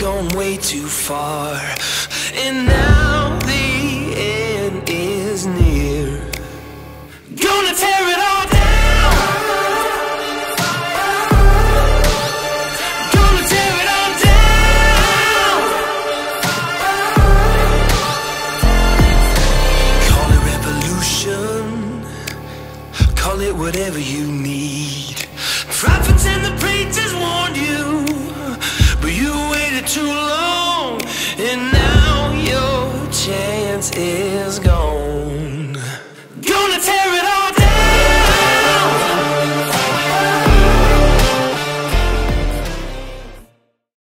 gone way too far. And now the end is near. Gonna tear it all down. Gonna tear it all down. Call it revolution. Call it whatever you need. too long, and now your chance is.